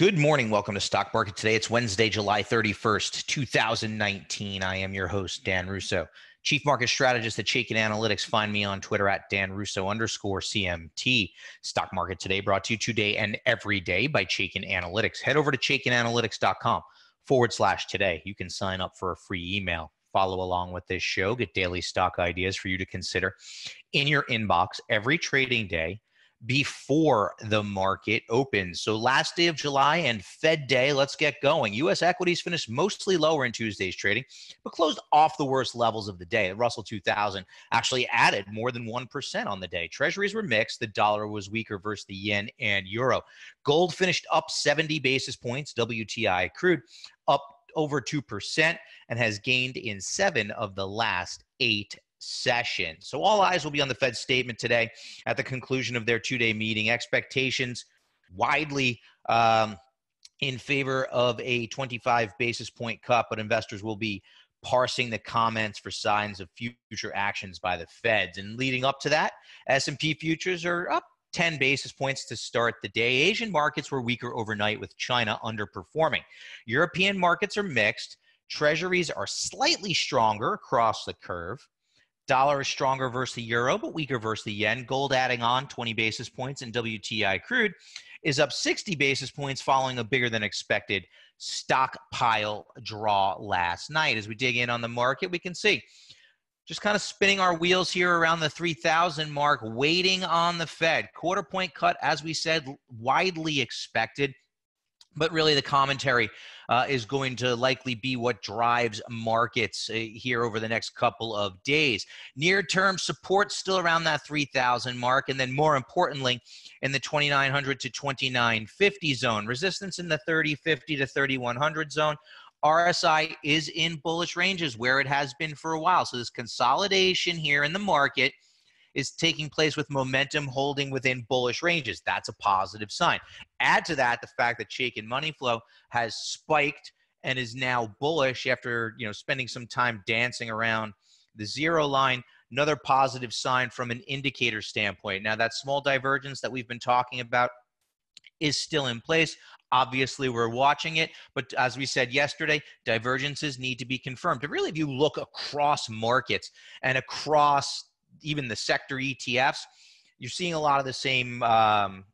Good morning. Welcome to Stock Market Today. It's Wednesday, July 31st, 2019. I am your host, Dan Russo, Chief Market Strategist at Chaikin Analytics. Find me on Twitter at Dan Russo underscore CMT. Stock Market Today brought to you today and every day by Chaikin Analytics. Head over to chaikinanalytics.com forward slash today. You can sign up for a free email. Follow along with this show. Get daily stock ideas for you to consider in your inbox every trading day before the market opens. So, last day of July and Fed day, let's get going. US equities finished mostly lower in Tuesday's trading, but closed off the worst levels of the day. The Russell 2000 actually added more than 1% on the day. Treasuries were mixed. The dollar was weaker versus the yen and euro. Gold finished up 70 basis points. WTI crude up over 2% and has gained in seven of the last eight session. So all eyes will be on the Fed statement today at the conclusion of their two-day meeting. Expectations widely um, in favor of a 25 basis point cut, but investors will be parsing the comments for signs of future actions by the Feds. And leading up to that, S&P futures are up 10 basis points to start the day. Asian markets were weaker overnight with China underperforming. European markets are mixed. Treasuries are slightly stronger across the curve. Dollar is stronger versus the euro, but weaker versus the yen. Gold adding on 20 basis points, and WTI crude is up 60 basis points following a bigger than expected stockpile draw last night. As we dig in on the market, we can see just kind of spinning our wheels here around the 3000 mark, waiting on the Fed. Quarter point cut, as we said, widely expected. But really, the commentary uh, is going to likely be what drives markets uh, here over the next couple of days. Near term support still around that 3,000 mark. And then, more importantly, in the 2,900 to 2,950 zone, resistance in the 3050 to 3,100 zone. RSI is in bullish ranges where it has been for a while. So, this consolidation here in the market is taking place with momentum holding within bullish ranges. That's a positive sign. Add to that the fact that Chaikin money flow has spiked and is now bullish after you know spending some time dancing around the zero line. Another positive sign from an indicator standpoint. Now that small divergence that we've been talking about is still in place. Obviously, we're watching it, but as we said yesterday, divergences need to be confirmed. But really, if you look across markets and across even the sector ETFs, you're seeing a lot of the same um,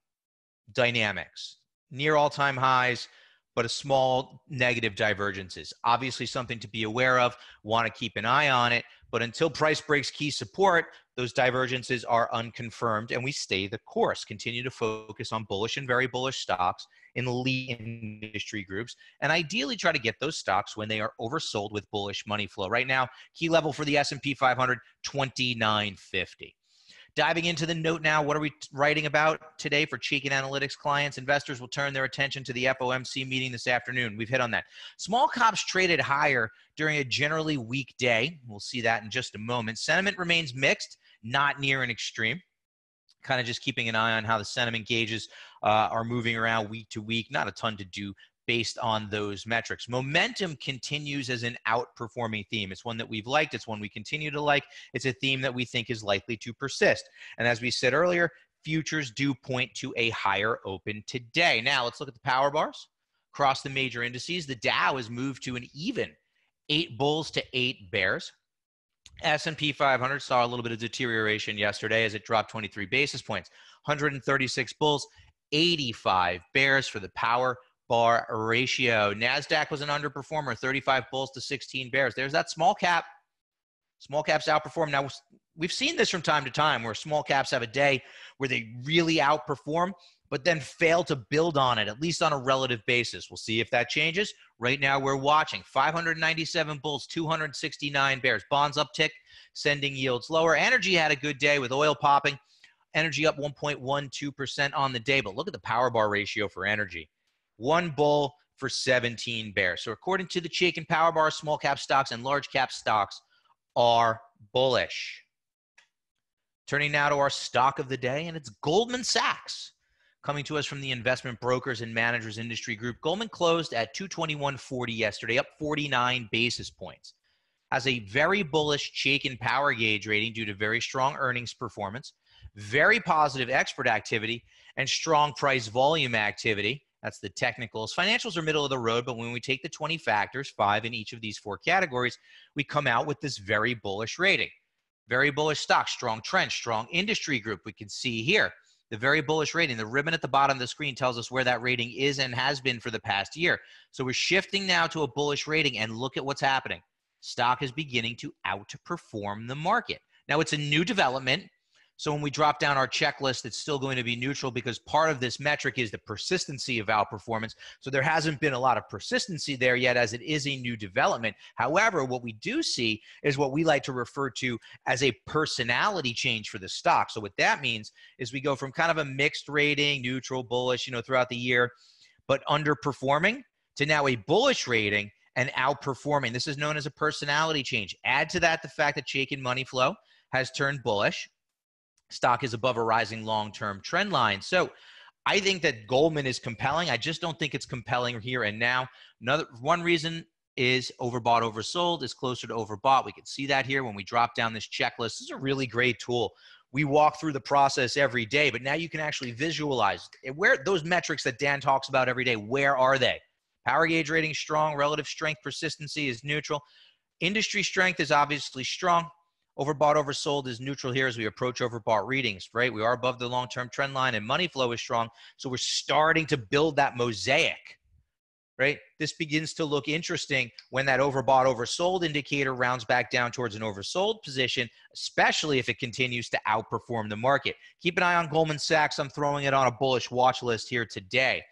dynamics. Near all time highs, but a small negative divergences. Obviously, something to be aware of, want to keep an eye on it. But until price breaks key support, those divergences are unconfirmed, and we stay the course. Continue to focus on bullish and very bullish stocks in lead industry groups, and ideally try to get those stocks when they are oversold with bullish money flow. Right now, key level for the S&P 500, 2950. Diving into the note now, what are we writing about today for Chaikin Analytics clients? Investors will turn their attention to the FOMC meeting this afternoon. We've hit on that. Small caps traded higher during a generally weak day. We'll see that in just a moment. Sentiment remains mixed, not near an extreme kind of just keeping an eye on how the sentiment gauges uh, are moving around week to week. Not a ton to do based on those metrics. Momentum continues as an outperforming theme. It's one that we've liked, it's one we continue to like. It's a theme that we think is likely to persist. And as we said earlier, futures do point to a higher open today. Now, let's look at the power bars across the major indices. The Dow has moved to an even 8 bulls to 8 bears. S&P 500 saw a little bit of deterioration yesterday as it dropped 23 basis points. 136 bulls, 85 bears for the power bar ratio. NASDAQ was an underperformer, 35 bulls to 16 bears. There's that small cap. Small caps outperform. Now, we've seen this from time to time where small caps have a day where they really outperform, but then fail to build on it, at least on a relative basis. We'll see if that changes. Right now, we're watching 597 bulls, 269 bears. Bonds uptick, sending yields lower. Energy had a good day with oil popping. Energy up 1.12% on the day, but look at the power bar ratio for energy one bull for 17 bears. So according to the Chaikin Power Bar, small cap stocks and large cap stocks are bullish. Turning now to our stock of the day, and it's Goldman Sachs. Coming to us from the investment brokers and managers industry group, Goldman closed at 221.40 yesterday, up 49 basis points. Has a very bullish Chaikin power gauge rating due to very strong earnings performance, very positive expert activity, and strong price volume activity That's the technicals. Financials are middle of the road, but when we take the 20 factors, five in each of these four categories, we come out with this very bullish rating. Very bullish stock, strong trend, strong industry group. We can see here the very bullish rating. The ribbon at the bottom of the screen tells us where that rating is and has been for the past year. So we're shifting now to a bullish rating, and look at what's happening. Stock is beginning to outperform the market. Now, it's a new development. So when we drop down our checklist, it's still going to be neutral because part of this metric is the persistency of outperformance. So there hasn't been a lot of persistency there yet as it is a new development. However, what we do see is what we like to refer to as a personality change for the stock. So what that means is we go from kind of a mixed rating, neutral, bullish, you know, throughout the year, but underperforming to now a bullish rating and outperforming. This is known as a personality change. Add to that the fact that Chaikin Money Flow has turned bullish stock is above a rising long-term trend line. So I think that Goldman is compelling. I just don't think it's compelling here and now. Another one reason is overbought, oversold is closer to overbought. We can see that here when we drop down this checklist. This is a really great tool. We walk through the process every day, but now you can actually visualize where those metrics that Dan talks about every day, where are they? Power gauge rating strong, relative strength persistency is neutral. Industry strength is obviously strong. Overbought, oversold is neutral here as we approach overbought readings, right? We are above the long term trend line and money flow is strong. So we're starting to build that mosaic, right? This begins to look interesting when that overbought, oversold indicator rounds back down towards an oversold position, especially if it continues to outperform the market. Keep an eye on Goldman Sachs. I'm throwing it on a bullish watch list here today.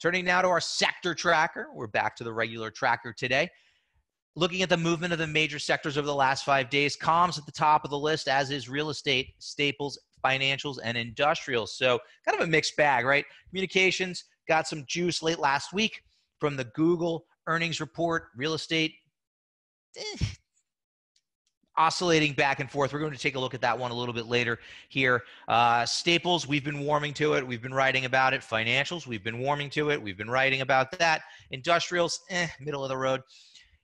Turning now to our sector tracker. We're back to the regular tracker today looking at the movement of the major sectors over the last five days, comms at the top of the list, as is real estate, staples, financials, and industrials. So kind of a mixed bag, right? Communications got some juice late last week from the Google earnings report. Real estate, eh, oscillating back and forth. We're going to take a look at that one a little bit later here. Uh, staples, we've been warming to it. We've been writing about it. Financials, we've been warming to it. We've been writing about that. Industrials, eh, middle of the road.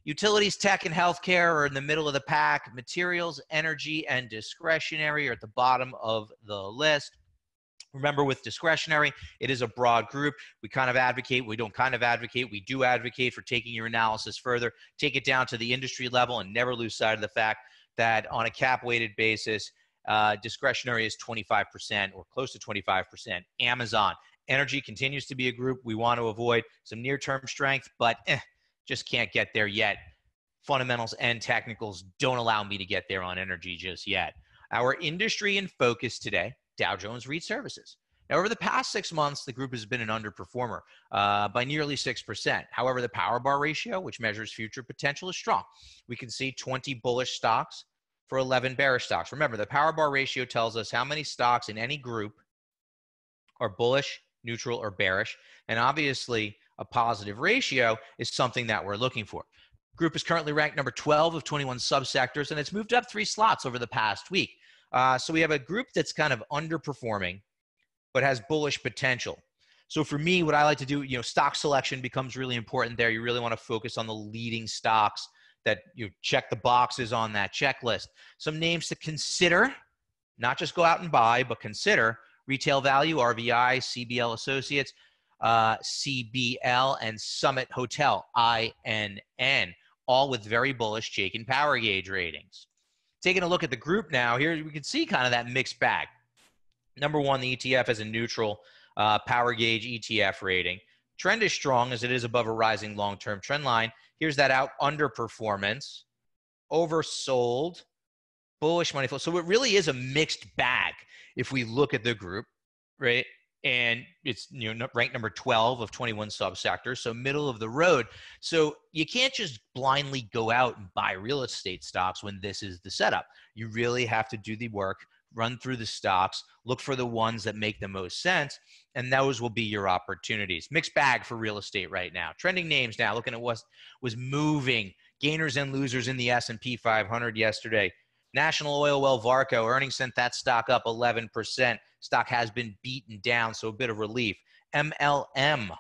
Utilities, tech, and healthcare are in the middle of the pack. Materials, energy, and discretionary are at the bottom of the list. Remember, with discretionary, it is a broad group. We kind of advocate, we don't kind of advocate, we do advocate for taking your analysis further, take it down to the industry level, and never lose sight of the fact that on a cap weighted basis, uh, discretionary is 25% or close to 25%. Amazon, energy continues to be a group we want to avoid some near term strength, but eh, just can't get there yet. Fundamentals and technicals don't allow me to get there on energy just yet. Our industry in focus today Dow Jones REIT Services. Now, over the past six months, the group has been an underperformer uh, by nearly 6%. However, the power bar ratio, which measures future potential, is strong. We can see 20 bullish stocks for 11 bearish stocks. Remember, the power bar ratio tells us how many stocks in any group are bullish, neutral, or bearish. And obviously, a positive ratio is something that we're looking for. Group is currently ranked number 12 of 21 subsectors, and it's moved up three slots over the past week. Uh, so we have a group that's kind of underperforming, but has bullish potential. So for me, what I like to do, you know, stock selection becomes really important there. You really want to focus on the leading stocks that you check the boxes on that checklist. Some names to consider, not just go out and buy, but consider retail value, RVI, CBL Associates, uh, CBL, and Summit Hotel, INN, all with very bullish Chaikin Power Gauge ratings. Taking a look at the group now, here we can see kind of that mixed bag. Number one, the ETF has a neutral uh, Power Gauge ETF rating. Trend is strong as it is above a rising long term trend line. Here's that out underperformance, oversold, bullish money flow. So it really is a mixed bag if we look at the group, right? And it's you know ranked number 12 of 21 subsectors so middle of the road. So you can't just blindly go out and buy real estate stocks when this is the setup. You really have to do the work run through the stocks look for the ones that make the most sense and those will be your opportunities. Mixed bag for real estate right now. Trending names now looking at what was moving. Gainers and losers in the s&p 500 yesterday National Oilwell Varco earnings sent that stock up 11% Stock has been beaten down, so a bit of relief. MLM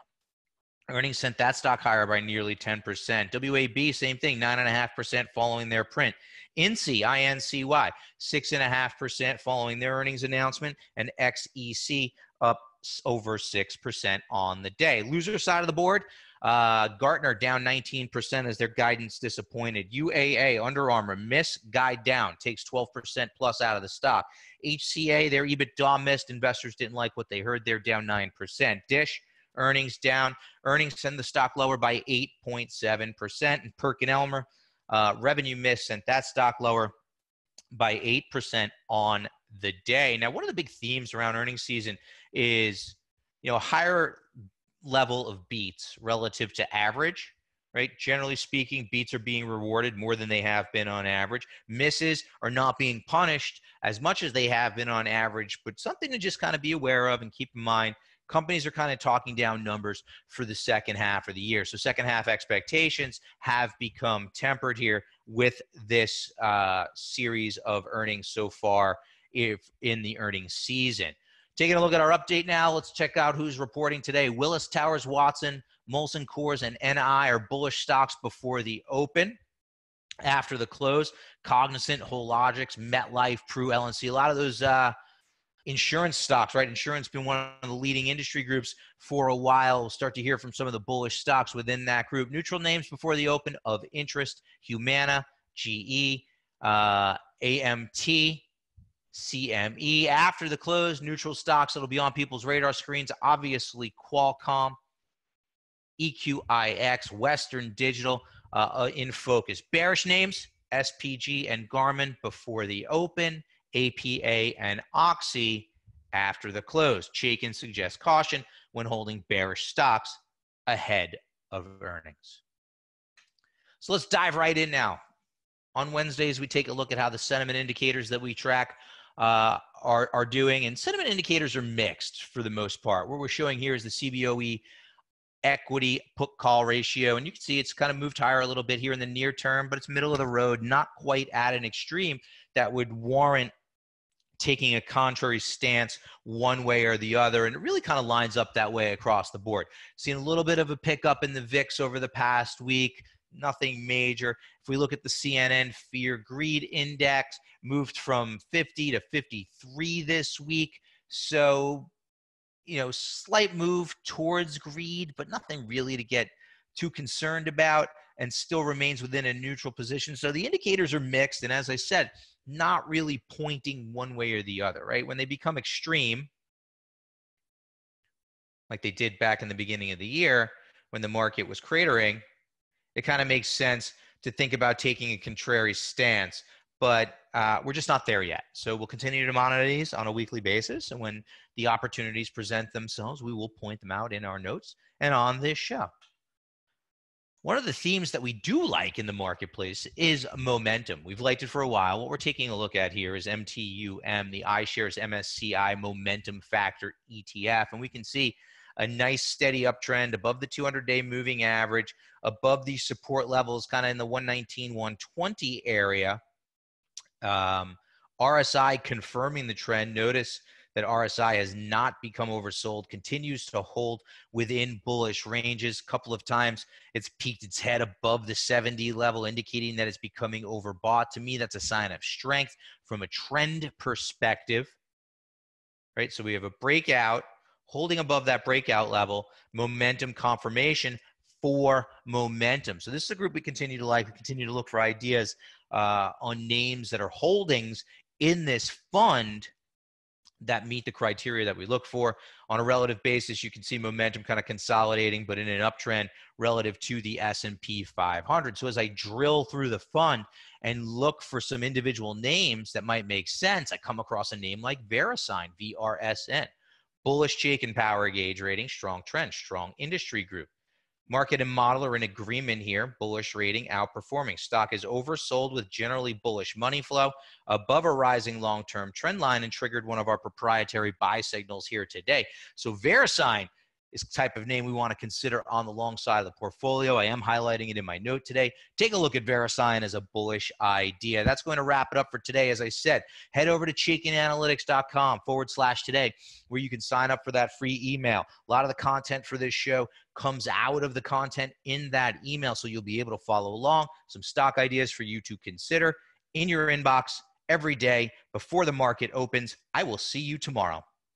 earnings sent that stock higher by nearly 10%. WAB, same thing, 9.5% following their print. INCY, INCY, 6.5% following their earnings announcement. And XEC up over 6% on the day. Loser side of the board, uh, Gartner down 19% as their guidance disappointed. UAA, Under Armour, miss, guide down, takes 12% plus out of the stock. HCA, their EBITDA missed. Investors didn't like what they heard. They're down 9%. Dish, earnings down. Earnings send the stock lower by 8.7%. And PerkinElmer, uh, revenue miss sent that stock lower by 8% on the day. Now, one of the big themes around earnings season is, you know, higher level of beats relative to average, right? Generally speaking, beats are being rewarded more than they have been on average. Misses are not being punished as much as they have been on average, but something to just kind of be aware of and keep in mind. Companies are kind of talking down numbers for the second half of the year. So, second half expectations have become tempered here with this uh, series of earnings so far if in the earnings season. Taking a look at our update now, let's check out who's reporting today. Willis Towers Watson, Molson Coors, and NI are bullish stocks before the open. After the close, Cognizant, Hologic, MetLife, Pru, LNC, a lot of those uh, insurance stocks, right? Insurance been one of the leading industry groups for a while. We'll start to hear from some of the bullish stocks within that group. Neutral names before the open of interest: Humana, GE, uh, AMT, CME. After the close, neutral stocks that'll be on people's radar screens. Obviously, Qualcomm, EQIX, Western Digital uh, uh, in focus. Bearish names, SPG and Garmin before the open, APA and Oxy after the close. Chaikin suggests caution when holding bearish stocks ahead of earnings. So let's dive right in now. On Wednesdays, we take a look at how the sentiment indicators that we track uh, are, are doing. And sentiment indicators are mixed for the most part. What we're showing here is the CBOE equity put call ratio. And you can see it's kind of moved higher a little bit here in the near term, but it's middle of the road, not quite at an extreme that would warrant taking a contrary stance one way or the other. And it really kind of lines up that way across the board. Seen a little bit of a pickup in the VIX over the past week, nothing major. If we look at the CNN Fear Greed Index, moved from 50 to 53 this week. So, you know, slight move towards greed, but nothing really to get too concerned about and still remains within a neutral position. So the indicators are mixed. And as I said, not really pointing one way or the other, right? When they become extreme, like they did back in the beginning of the year when the market was cratering, it kind of makes sense to think about taking a contrary stance but uh, we're just not there yet. So we'll continue to monitor these on a weekly basis. And when the opportunities present themselves, we will point them out in our notes and on this show. One of the themes that we do like in the marketplace is momentum. We've liked it for a while. What we're taking a look at here is MTUM, the iShares MSCI Momentum Factor ETF. And we can see a nice steady uptrend above the 200 day moving average, above these support levels, kind of in the 119, 120 area um, RSI confirming the trend. Notice that RSI has not become oversold, continues to hold within bullish ranges. A couple of times it's peaked its head above the 70 level, indicating that it's becoming overbought. To me, that's a sign of strength from a trend perspective. Right? So we have a breakout holding above that breakout level, momentum confirmation for momentum. So this is a group we continue to like. We continue to look for ideas uh, on names that are holdings in this fund that meet the criteria that we look for on a relative basis you can see momentum kind of consolidating but in an uptrend relative to the s&p 500 so as i drill through the fund and look for some individual names that might make sense i come across a name like verisign vrsn bullish Chaikin power gauge rating strong trend strong industry group Market and model are in agreement here. Bullish rating outperforming. Stock is oversold with generally bullish money flow above a rising long term trend line and triggered one of our proprietary buy signals here today. So, Verisign is type of name we want to consider on the long side of the portfolio. I am highlighting it in my note today. Take a look at Verisign as a bullish idea. That's going to wrap it up for today. As I said, head over to chaikinanalytics.com forward slash today, where you can sign up for that free email. A lot of the content for this show comes out of the content in that email, so you'll be able to follow along. Some stock ideas for you to consider in your inbox every day before the market opens. I will see you tomorrow.